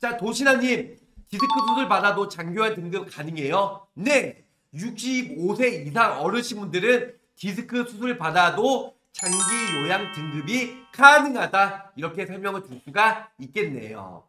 자, 도시나님, 디스크 수술 받아도 장기요양 등급 가능해요? 네! 65세 이상 어르신분들은 디스크 수술 받아도 장기 요양 등급이 가능하다. 이렇게 설명을 줄 수가 있겠네요.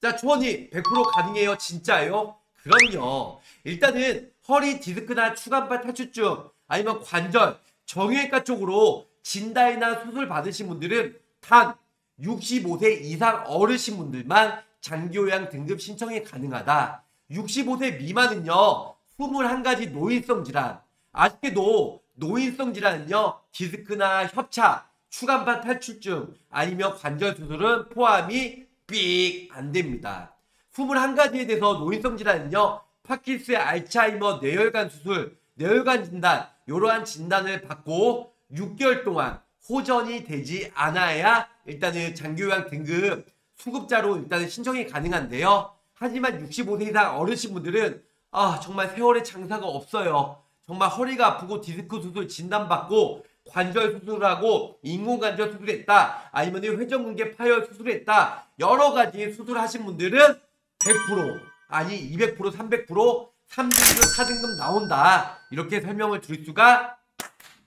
자, 초원이 100% 가능해요? 진짜요? 그럼요. 일단은 허리 디스크나 추간발 탈출증 아니면 관절, 정형외과 쪽으로 진단이나 수술 받으신 분들은 단 65세 이상 어르신 분들만 장기요양 등급 신청이 가능하다. 65세 미만은요, 21가지 노인성 질환. 아쉽게도 노인성 질환은요, 디스크나 협착, 추간판 탈출증, 아니면 관절 수술은 포함이 삑 안 됩니다. 21가지에 대해서 노인성 질환은요, 파킨스, 알츠하이머, 뇌혈관 수술, 뇌혈관 진단, 이러한 진단을 받고 6개월 동안 호전이 되지 않아야 일단은 장기요양 등급 수급자로 일단은 신청이 가능한데요. 하지만 65세 이상 어르신 분들은 아 정말 세월의 장사가 없어요. 정말 허리가 아프고 디스크 수술 진단받고 관절 수술하고 인공관절 수술했다 아니면 회전근개 파열 수술했다 여러 가지 수술하신 분들은 100% 아니 200% 300% 3등급 4등급 나온다 이렇게 설명을 드릴 수가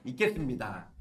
있겠습니다.